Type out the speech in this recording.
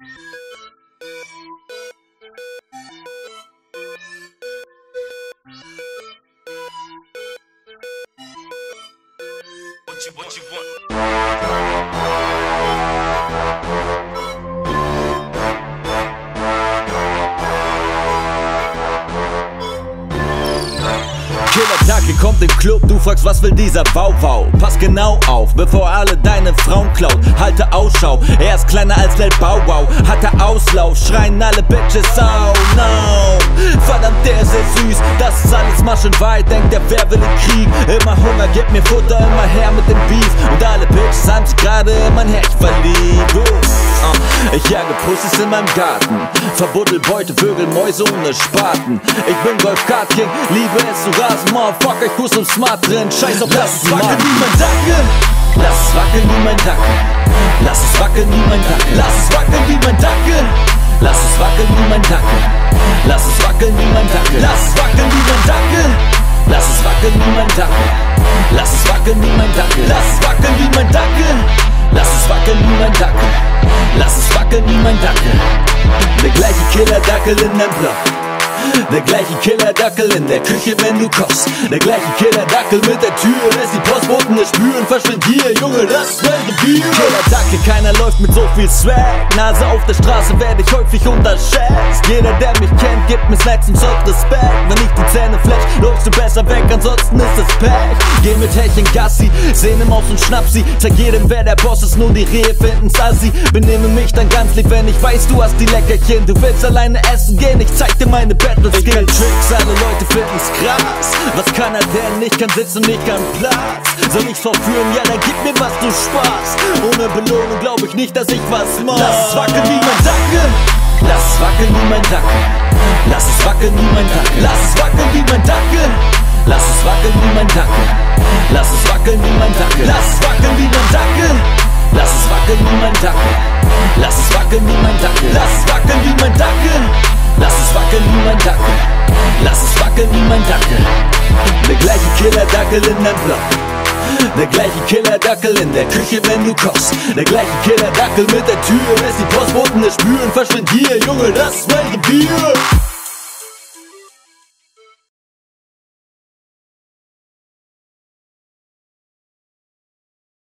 What you, what you want? Killer Dacke kommt im Club, du fragst, was will dieser Wow-Wow? Pass genau auf, bevor alle deine Frauen klaut. Halte Ausschau, er ist kleiner als Lil Bow Wow. Hat er Auslauf, schreien alle Bitches, oh no. Verdammt, der ist sehr süß, das ist alles maschenweit. Denkt der, wer will den Krieg? Immer Hunger, gib mir Futter, immer her mit dem sich gerade in mein Herz verliebt. Uh, Ich jage Pussys in meinem Garten, verbuddel Beute, Vögel, Mäuse ohne Spaten. Ich bin Golf Kart King, liebe es zu rasen, Motherfucker, ich fuß im Smart drin, scheiß auf Lass das es wackeln wie mein Dackel. Lass es wackeln wie mein Dackel. Lass es wackeln wie mein Dackel. Lass es wackeln wie mein Dackel. Lass es wackeln wie mein Dackel. Lass es wackeln wie mein Dackel. Lass es wackeln wie mein Dackel. Lass es wackeln wie mein Dackel. Lass es wackeln wie mein Dackel. Lass Dackel. Der gleiche Killer-Dackel in dem Block. Der gleiche Killer-Dackel in der Küche, wenn du kochst. Der gleiche Killer-Dackel mit der Tür. Lässt die Postboten es spüren. Verschwind hier, Junge, das ist mein Revier. Killer-Dackel, keiner läuft mit so viel Swag. Nase auf der Straße werde ich häufig unterschätzt. Jeder, der mich kennt, gibt mir Snacks und zollt Respekt. Wenn ich die Zähne flex, läufst du besser weg, ansonsten ist es Pech. Geh mit Härchen Gassi, sehne Maus und schnapp sie. Zeig jedem, wer der Boss ist, nur die Rehe finden's assi. Benehme mich dann ganz lieb, wenn ich weiß, du hast die Leckerchen. Du willst alleine essen gehen, ich zeig dir meine Battle kann Tricks, alle Leute finden's krass. Was kann er denn? Ich kann sitzen, ich kann Platz. Soll ich verführen? Ja, dann gib mir was, du Spaß. Ohne Belohnung glaub ich nicht, dass ich was mach. Lass es wackeln wie mein Dackel. Lass es wackeln wie mein Dackel. Lass es wackeln wie mein Dackel. Lass es wackeln wie mein Dackel. Lass es wackeln wie mein Dackel. Lass es wackeln wie mein Dackel. Lass es wackeln wie mein Dackel. Lass es wackeln wie mein Dackel. Lass es wackeln wie mein Dackel. Lass es wackeln wie mein Dackel. Lass es wackeln wie mein Dackel. Lass es wackeln wie mein Dackel. Der gleiche Killer-Dackel in deinem Block. Der gleiche Killer-Dackel in der Küche, wenn du kochst. Der gleiche Killer-Dackel mit der Tür. Lässt die Postboten es spüren. Verschwind hier, Junge, das ist mein Revier.